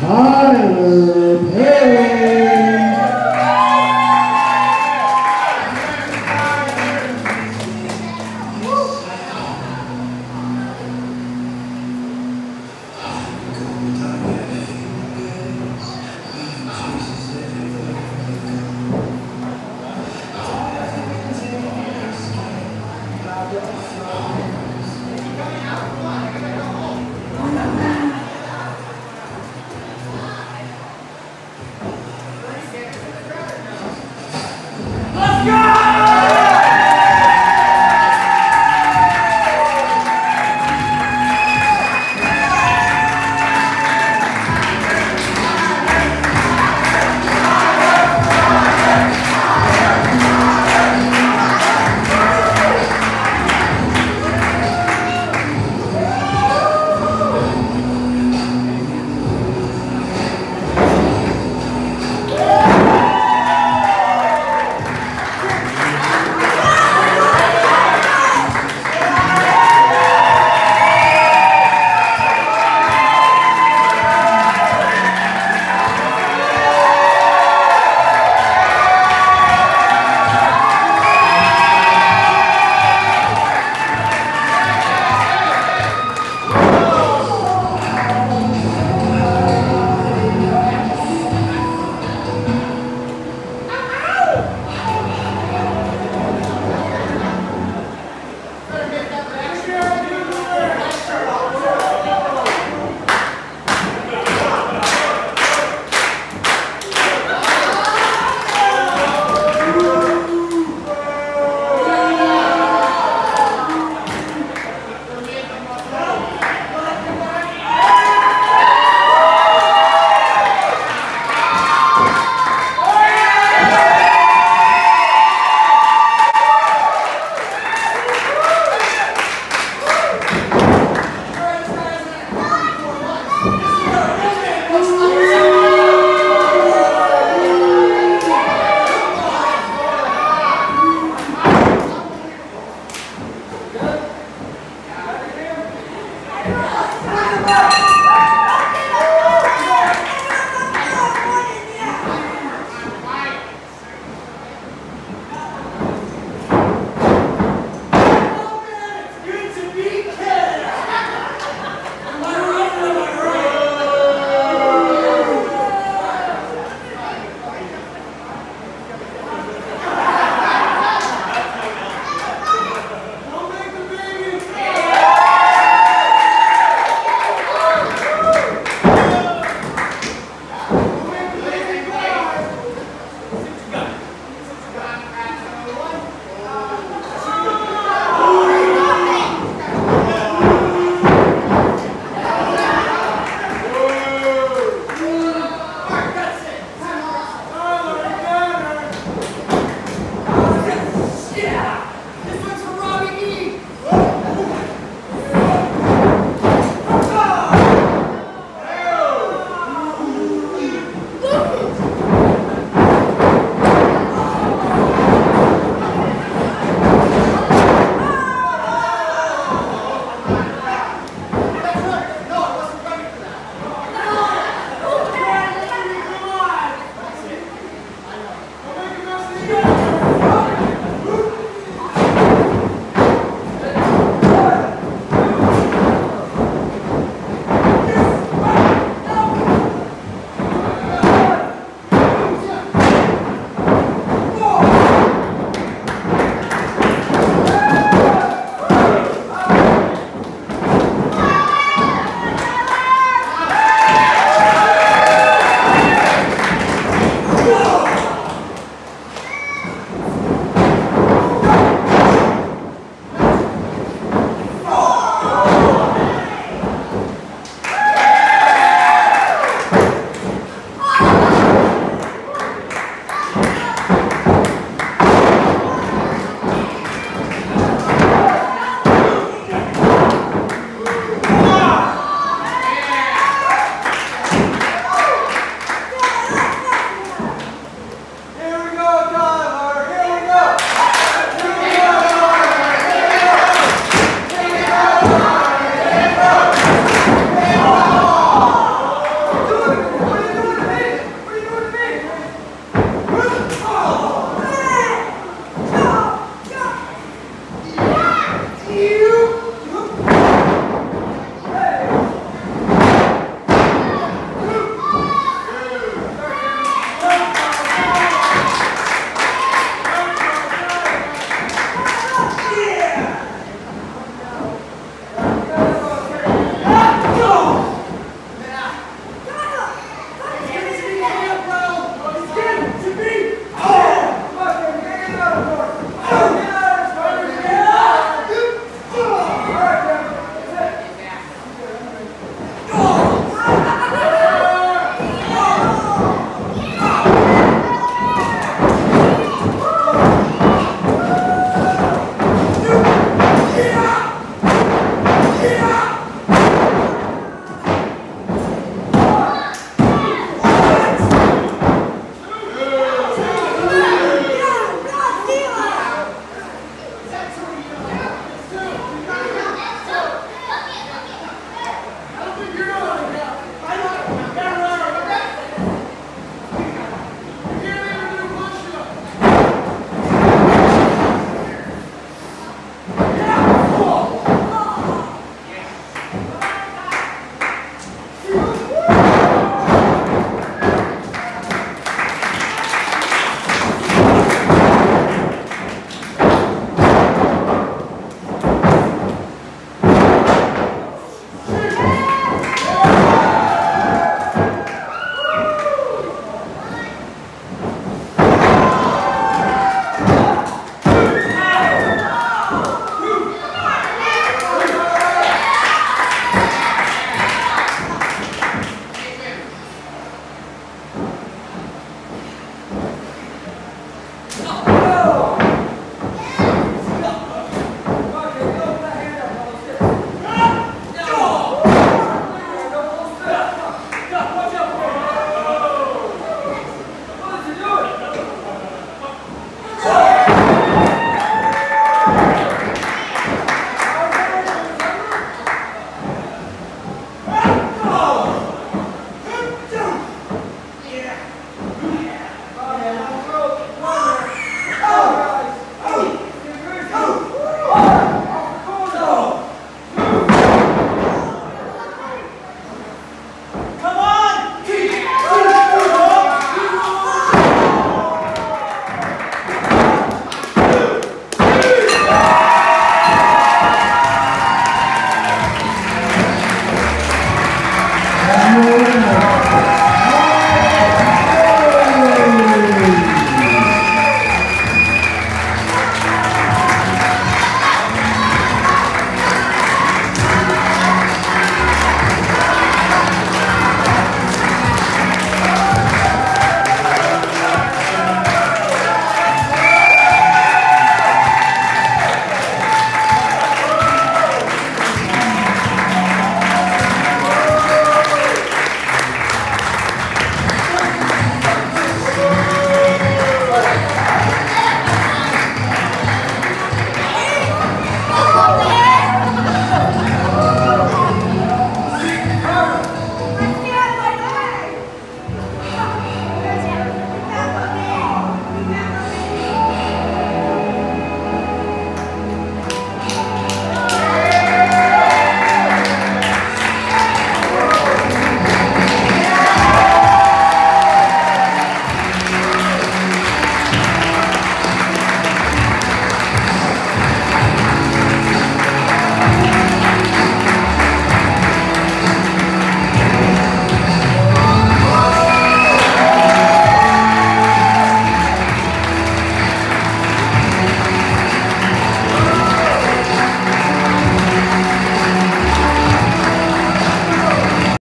Time. Tyler Perry.